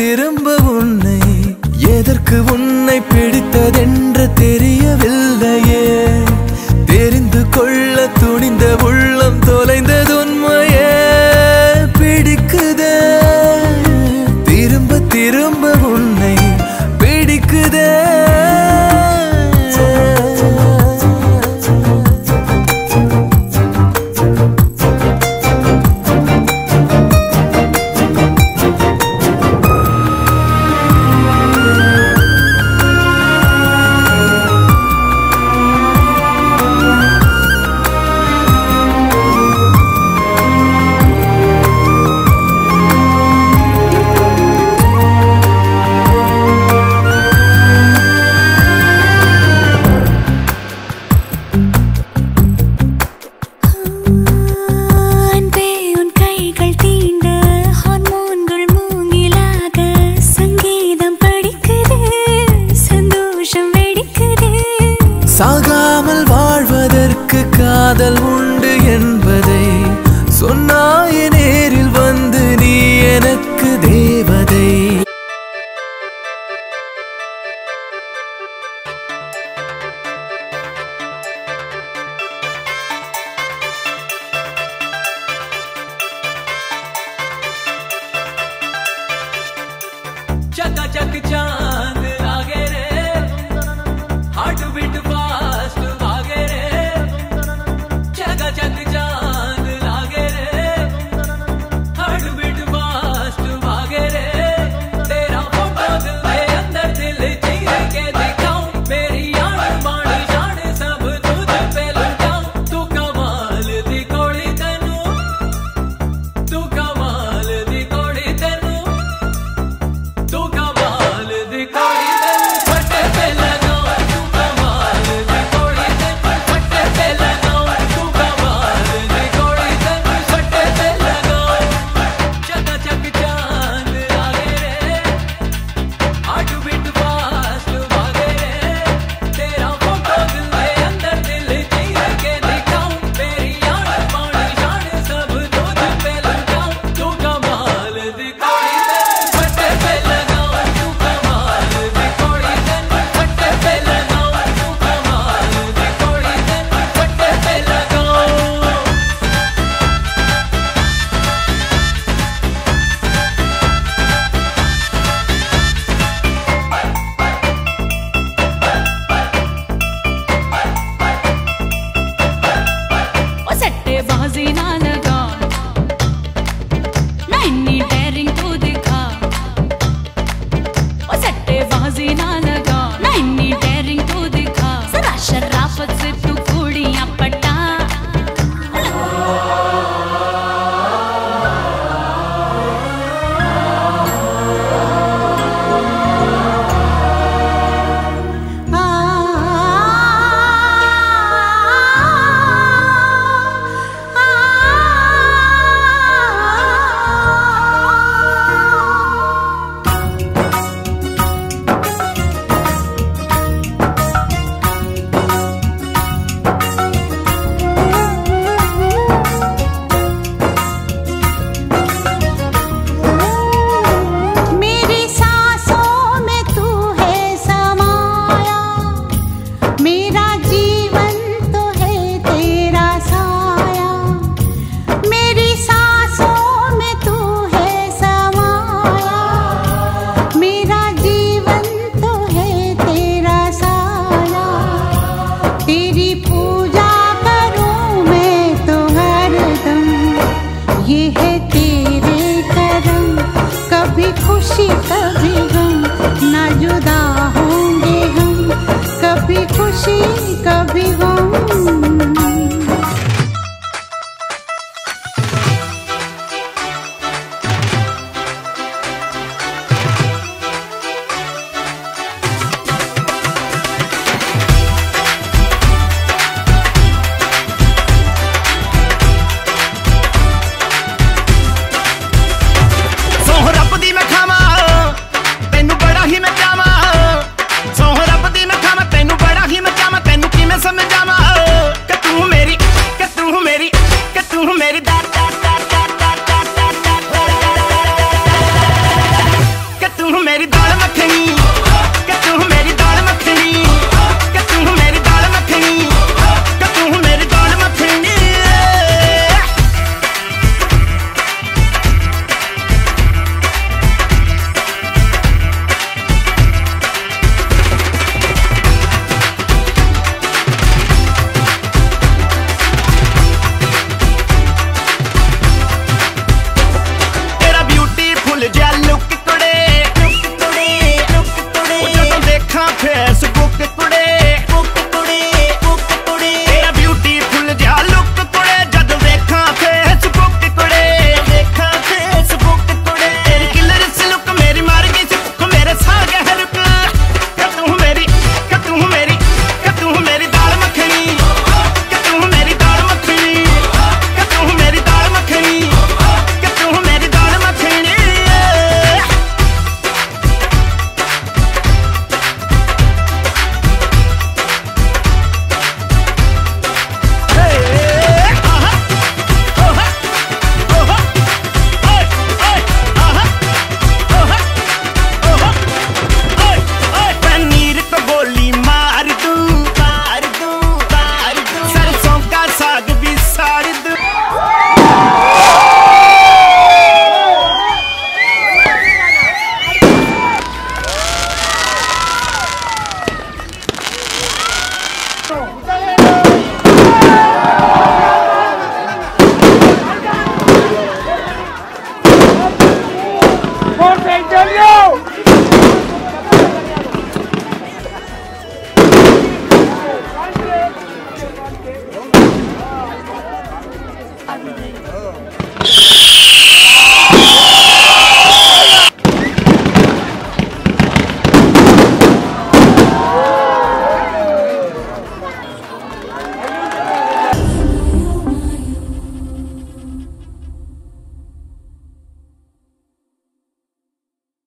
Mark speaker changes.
Speaker 1: திரும்ப உன்னை எதற்கு உன்னை பிடித்ததென்று தெரியவில்லையே? சாகாமல் வாழ்வதற்கு காதல்
Speaker 2: உள்ள खुशी कभी गम ना जुदा होंगे हम। कभी खुशी कभी गम।
Speaker 3: तू मेरी दाल
Speaker 4: मखनी Antonio!